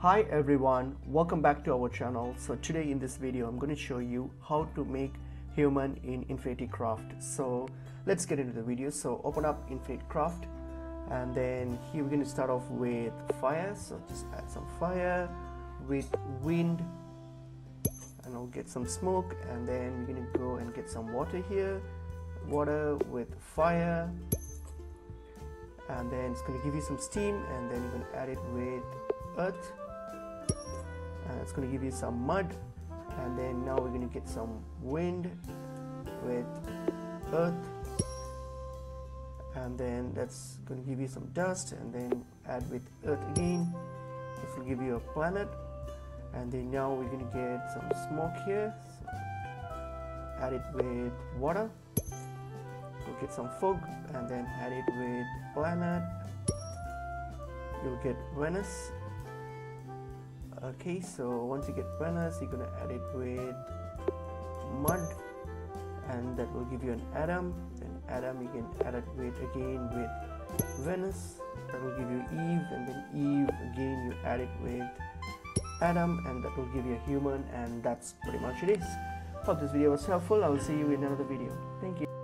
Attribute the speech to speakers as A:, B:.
A: Hi everyone, welcome back to our channel. So today in this video I'm going to show you how to make human in Infinite Craft. So let's get into the video. So open up Infinite Craft and then here we're going to start off with fire. So just add some fire with wind and I'll get some smoke and then we're going to go and get some water here. Water with fire and then it's going to give you some steam and then you're going to add it with earth it's going to give you some mud. And then now we're going to get some wind with earth. And then that's going to give you some dust and then add with earth again. This will give you a planet. And then now we're going to get some smoke here. So add it with water. We'll get some fog and then add it with planet. You'll get Venus okay so once you get Venus you're gonna add it with mud and that will give you an Adam. Then Adam you can add it with again with Venus. That will give you Eve and then Eve again you add it with Adam and that will give you a human and that's pretty much it is. Hope this video was helpful. I'll see you in another video. Thank you